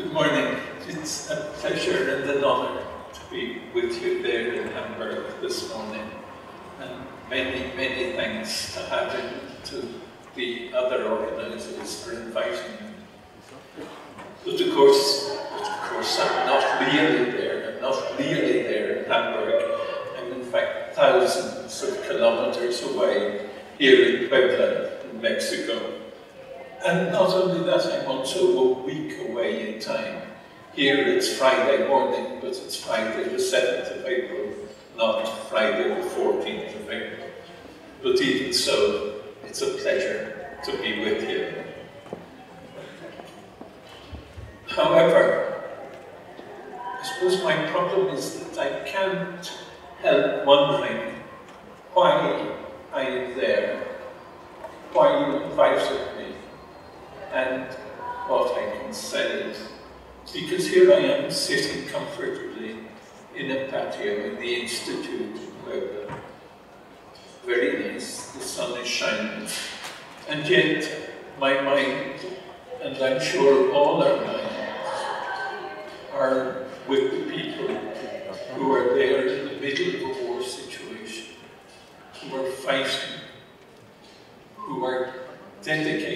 Good morning. It's a pleasure and an honor to be with you there in Hamburg this morning. And many, many thanks to to the other organisers for inviting me. But of course, but of course, I'm not really there. I'm not really there in Hamburg. I'm in fact thousands of kilometers away here in Puebla, in Mexico. And not only that, I'm also a week away in time. Here it's Friday morning, but it's Friday the 7th of April, not Friday the 14th of April. But even so, it's a pleasure to be with you. However, I suppose my problem is that I can't help wondering why I am there, why you invited and what I can say. Because here I am sitting comfortably in a patio in the Institute in Puebla. Very nice, the sun is shining. And yet, my mind, and I'm sure all our minds, are with the people who are there in the middle of a war situation, who are fighting, who are dedicating their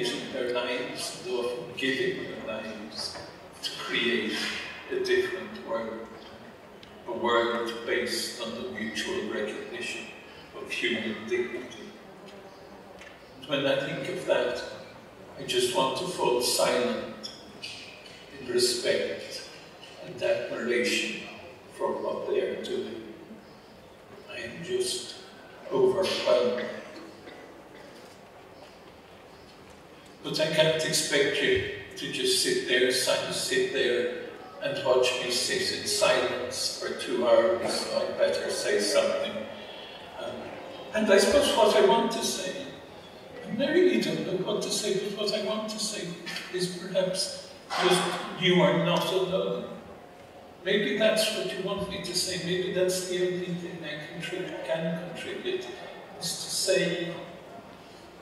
lives often giving their lives to create a different world, a world based on the mutual recognition of human dignity. And when I think of that, I just want to fall silent in respect and admiration for what they are doing. I am just overwhelmed. But I can't expect you to just sit there, sit there and watch me sit in silence for two hours, I'd better say something. Um, and I suppose what I want to say, and I really don't know what to say, but what I want to say is perhaps just you are not alone. Maybe that's what you want me to say, maybe that's the only thing I contribute, can contribute, is to say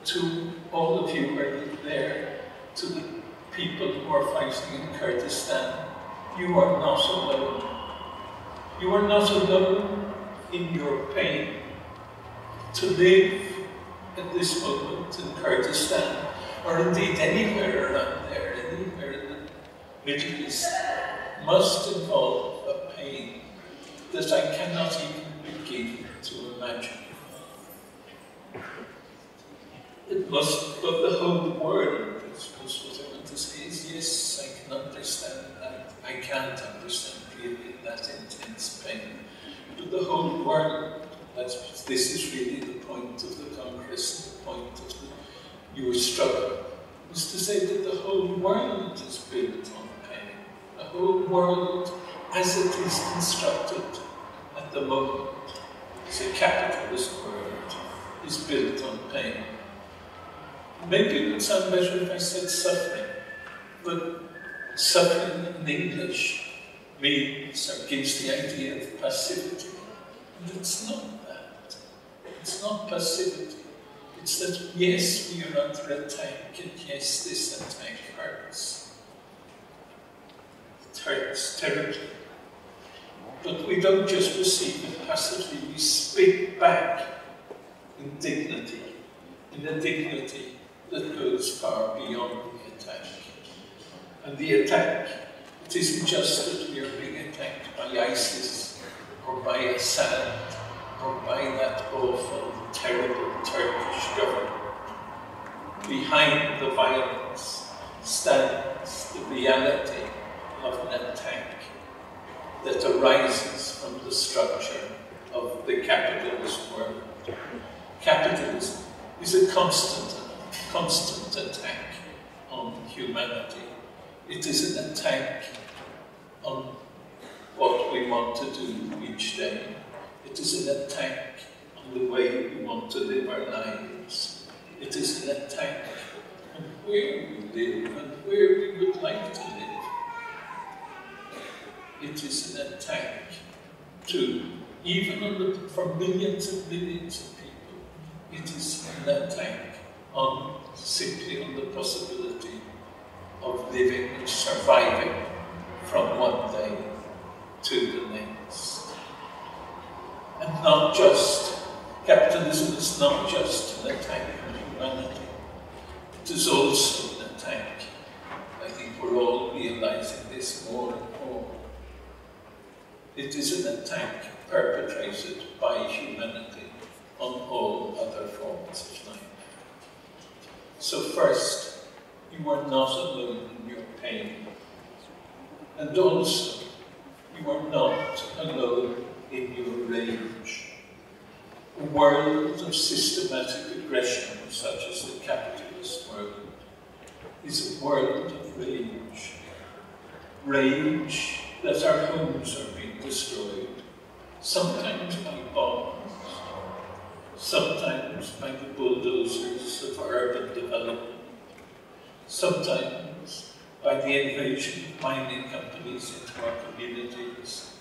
to all of you are there, to the people who are fighting in Kurdistan, you are not alone. You are not alone in your pain. To live at this moment in Kurdistan, or indeed anywhere around there, anywhere in the Middle East, must involve a pain that I cannot even begin to imagine. It must, but the whole world, I suppose what I want to say is, yes, I can understand that. I can't understand really that intense pain. But the whole world, that's, this is really the point of the Congress, the point of the, your struggle, is to say that the whole world is built on pain. The whole world, as it is constructed at the moment, it's a capitalist world, is built on pain. Maybe it would sound better if I said suffering, but suffering in English means gives the idea of passivity. And it's not that. It's not passivity. It's that, yes, we are under attack, and yes, this attack hurts. It hurts terribly. But we don't just receive it passively, we speak back in dignity, in a dignity that goes far beyond the attack. And the attack, it isn't just that we are being attacked by ISIS or by Assad or by that awful, terrible Turkish government. Behind the violence stands the reality of an attack that arises from the structure of the capitalist world. Capitalism is a constant, constant attack on humanity. It is an attack on what we want to do each day. It is an attack on the way we want to live our lives. It is an attack on where we live and where we would like to live. It is an attack to, even the, for millions and millions of people, it is an attack on simply on the possibility of living and surviving from one day to the next. And not just, capitalism is not just an attack on humanity, it is also an attack. I think we're all realizing this more and more. It is an attack perpetrated by humanity on all other forms of life. So first, you are not alone in your pain. And also, you are not alone in your rage. A world of systematic aggression, such as the capitalist world, is a world of rage. Rage that our homes are being destroyed, sometimes by bombs, sometimes by the bulldozers of urban development, sometimes by the invasion of mining companies into our communities,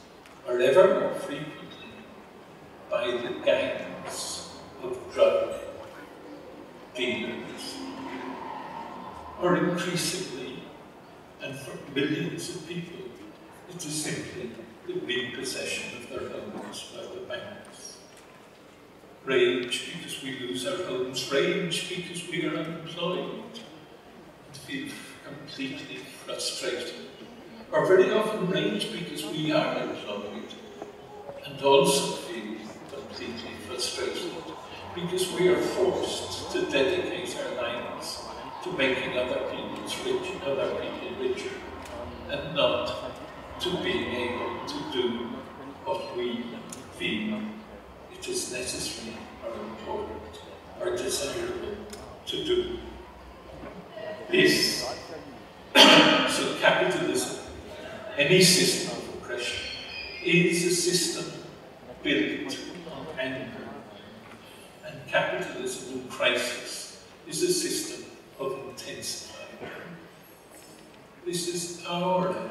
or ever more frequently by the gangs of drug dealers, or increasingly, and for millions of people, it is simply the repossession of their homes by the banks. Rage because we lose our homes, rage because we are unemployed. And feel completely frustrated. Or very often rage because we are employed. And also feel completely frustrated because we are forced to dedicate our lives to making other people's rich, other people richer, and not to being able to do what we feel it is necessary or important or desirable to do. This, so capitalism, any system of oppression, is a system built on anger. And capitalism in crisis is a system of intensifying. This is our anger.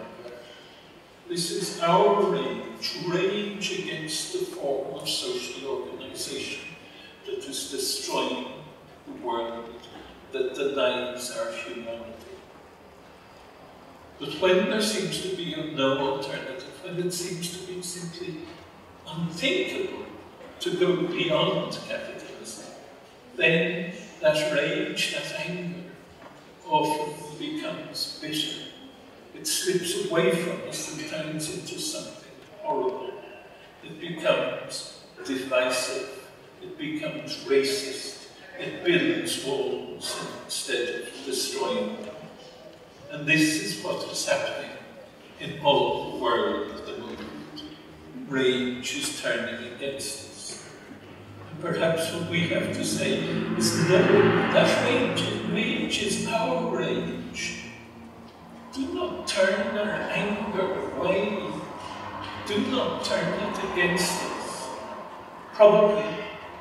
This is our rage, rage against the form of social organization that is destroying the world, that denies our humanity. But when there seems to be no alternative, when it seems to be simply unthinkable to go beyond capitalism, then that rage, that anger, often becomes bitter. It slips away from us and turns into something horrible. It becomes divisive. It becomes racist. It builds walls instead of destroying them. And this is what is happening in all the world at the moment. Rage is turning against us. And perhaps what we have to say is no, that rage, rage is our rage. Do not turn our anger away. Do not turn it against us. Probably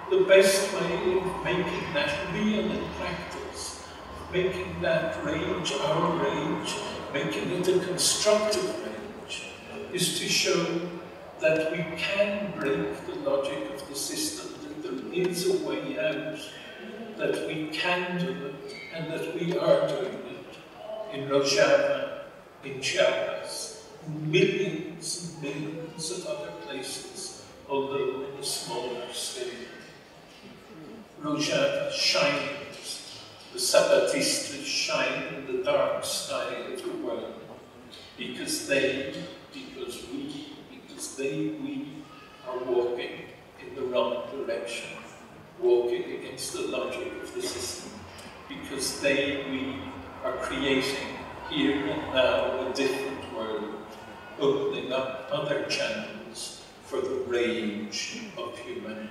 the best way of making that real in practice, making that rage our rage, making it a constructive rage, is to show that we can break the logic of the system, that there is a way out, that we can do it, and that we are doing it in Rojava, in Chiapas, millions and millions of other places, although in a smaller scale. Rojava shines, the Zapatistas shine in the dark sky of the world, because they, because we, because they, we are walking in the wrong direction, walking against the logic of the system, because they, we are creating here and now a different world, opening up other channels for the rage of humanity.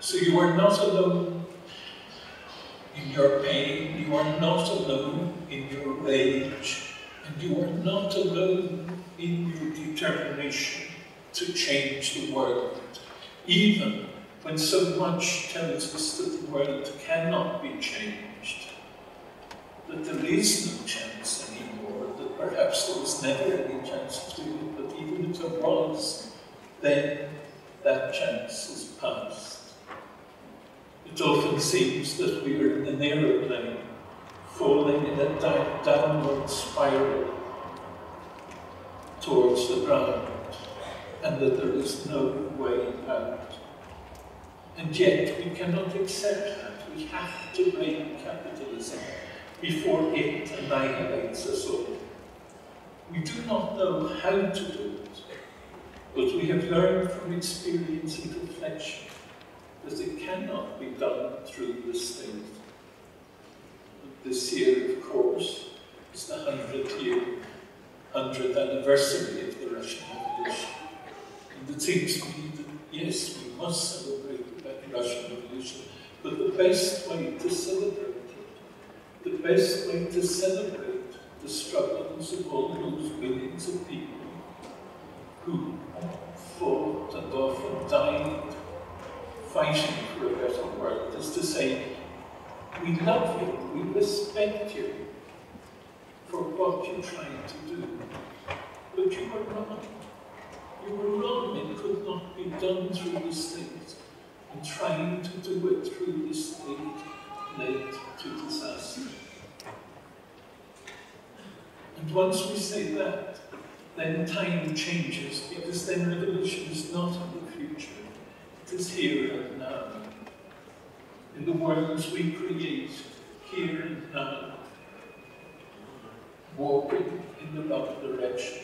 So you are not alone in your pain, you are not alone in your rage, and you are not alone in your determination to change the world, even when so much tells us that the world cannot be changed, that there is no chance anymore, perhaps there was never any chance of doing it, but even if there was, then that chance is past. It often seems that we are in an aeroplane falling in a downward spiral towards the ground, and that there is no way out. And yet we cannot accept that. We have to break capitalism before it annihilates us all. We do not know how to do it, but we have learned from experience and reflection that it cannot be done through the state. This year, of course, is the 100th year, 100th anniversary of the Russian Revolution. And it seems to me that, yes, we must celebrate the Russian Revolution, but the best way to celebrate it, the best way to celebrate the struggles of all those millions of people who fought and often died fighting for a better world is to say, we love you, we respect you for what you're trying to do. But you were wrong. You were wrong. It could not be done through the state. And trying to do it through the state led to disaster. And once we say that, then time changes because then revolution is not in the future is here and now. In the worlds we create here and now, walking in the wrong direction,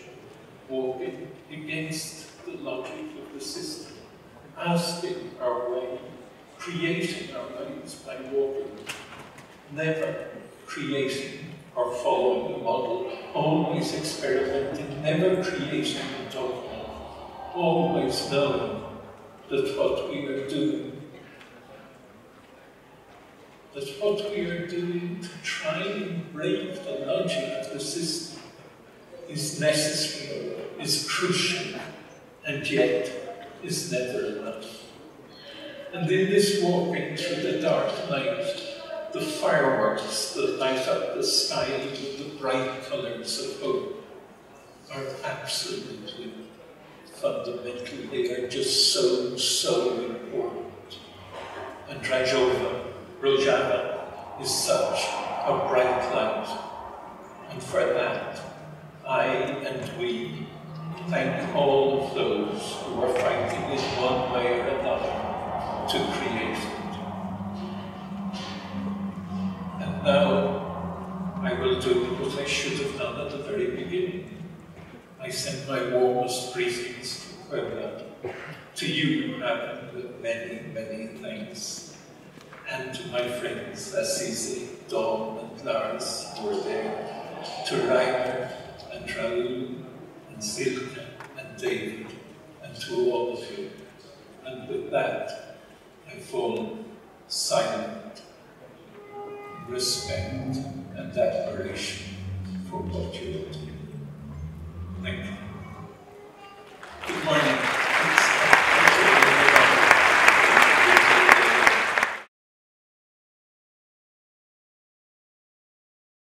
walking against the logic of the system, asking our way, creating our ways by walking, never creating or following a model, always experimenting, never creating and talking, always knowing that what we are doing, that what we are doing to try and break the logic of the system is necessary, is crucial, and yet is never enough. And in this walking through the dark night, the fireworks that light up the sky with the bright colours of hope are absolutely fundamental. they are just so, so important. And Rajova, Rojava, is such a bright light. And for that, I and we thank all of those who are fighting in one way or another to create do what I should have done at the very beginning. I send my warmest greetings to Puebla, to you, many, many thanks, and to my friends Assisi, Dawn, and Lars who were there, to Rainer and Raoul, and Silke, and David, and to all of you. And with that, I fall silent. Respect and admiration for what you are doing. Thank you.